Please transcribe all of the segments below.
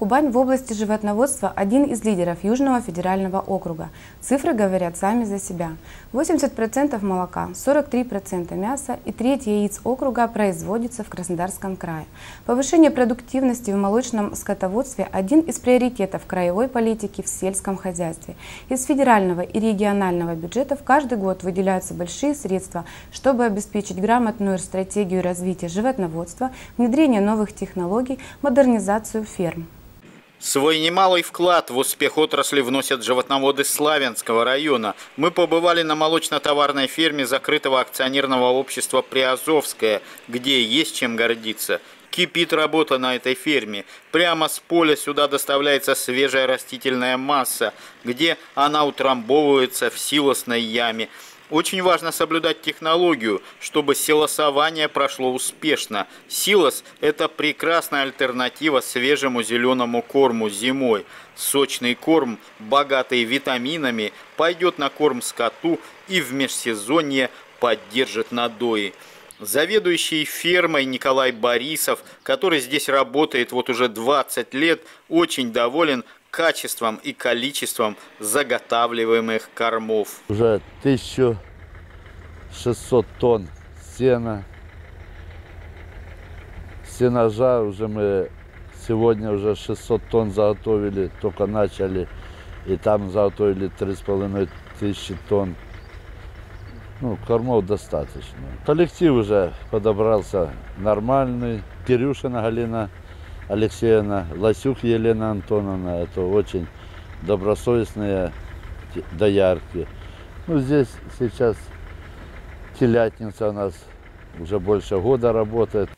Кубань в области животноводства – один из лидеров Южного федерального округа. Цифры говорят сами за себя. 80% молока, 43% мяса и треть яиц округа производится в Краснодарском крае. Повышение продуктивности в молочном скотоводстве – один из приоритетов краевой политики в сельском хозяйстве. Из федерального и регионального бюджетов каждый год выделяются большие средства, чтобы обеспечить грамотную стратегию развития животноводства, внедрение новых технологий, модернизацию ферм. Свой немалый вклад в успех отрасли вносят животноводы Славянского района. Мы побывали на молочно-товарной ферме закрытого акционерного общества «Приазовская», где есть чем гордиться. Кипит работа на этой ферме. Прямо с поля сюда доставляется свежая растительная масса, где она утрамбовывается в силосной яме – очень важно соблюдать технологию, чтобы силосование прошло успешно. Силос – это прекрасная альтернатива свежему зеленому корму зимой. Сочный корм, богатый витаминами, пойдет на корм скоту и в межсезонье поддержит надои. Заведующий фермой Николай Борисов, который здесь работает вот уже 20 лет, очень доволен качеством и количеством заготавливаемых кормов. Уже 1600 тонн сена. Сенажа уже мы сегодня уже 600 тонн заготовили, только начали. И там заготовили 3,5 тысячи тонн. Ну, кормов достаточно. Коллектив уже подобрался нормальный. Кирюшина Галина Алексеевна, Ласюк Елена Антоновна. Это очень добросовестные доярки. Ну, здесь сейчас телятница у нас уже больше года работает.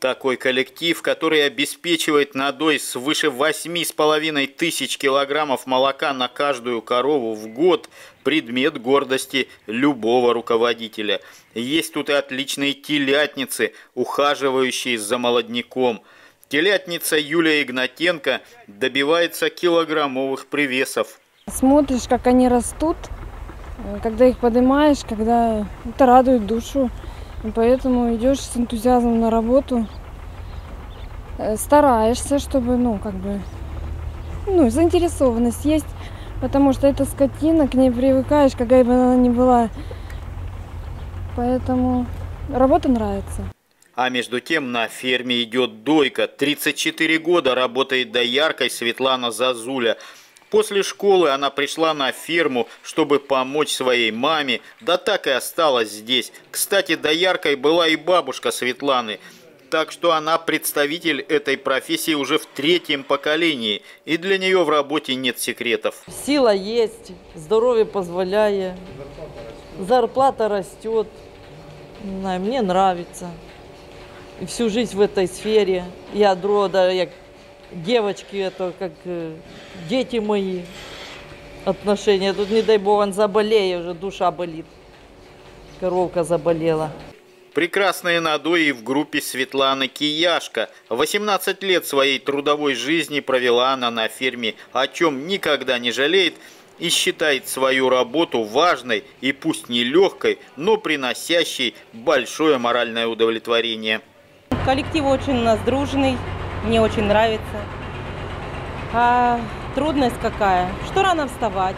Такой коллектив, который обеспечивает надой свыше 8,5 тысяч килограммов молока на каждую корову в год, предмет гордости любого руководителя. Есть тут и отличные телятницы, ухаживающие за молодняком – Телятница Юлия Игнатенко добивается килограммовых привесов. Смотришь, как они растут, когда их поднимаешь, когда это радует душу. И поэтому идешь с энтузиазмом на работу, э, стараешься, чтобы, ну, как бы, ну, заинтересованность есть, потому что это скотина, к ней привыкаешь, какая бы она ни была. Поэтому работа нравится. А между тем на ферме идет дойка. 34 года работает дояркой Светлана Зазуля. После школы она пришла на ферму, чтобы помочь своей маме, да так и осталась здесь. Кстати, дояркой была и бабушка Светланы. Так что она представитель этой профессии уже в третьем поколении, и для нее в работе нет секретов. Сила есть, здоровье позволяет, зарплата растет, мне нравится всю жизнь в этой сфере. Я дрода, я девочки, это как э, дети мои отношения. Тут, не дай бог, он заболеет, уже душа болит. Коровка заболела. Прекрасные надои в группе Светланы Кияшка. 18 лет своей трудовой жизни провела она на ферме, о чем никогда не жалеет и считает свою работу важной и пусть не легкой, но приносящей большое моральное удовлетворение. Коллектив очень у нас дружный, мне очень нравится. А трудность какая? Что рано вставать,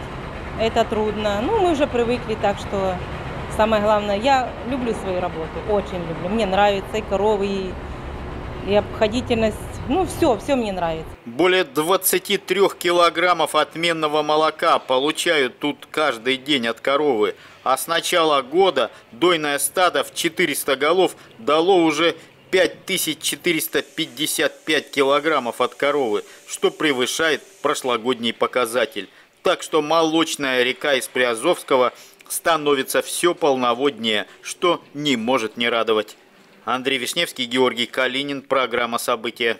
это трудно. Ну, мы уже привыкли, так что самое главное, я люблю свою работу, очень люблю. Мне нравится и коровы, и, и обходительность. Ну, все, все мне нравится. Более 23 килограммов отменного молока получают тут каждый день от коровы. А с начала года дойное стадо в 400 голов дало уже 5455 килограммов от коровы, что превышает прошлогодний показатель. Так что молочная река из Приазовского становится все полноводнее, что не может не радовать. Андрей Вишневский, Георгий Калинин. Программа «События».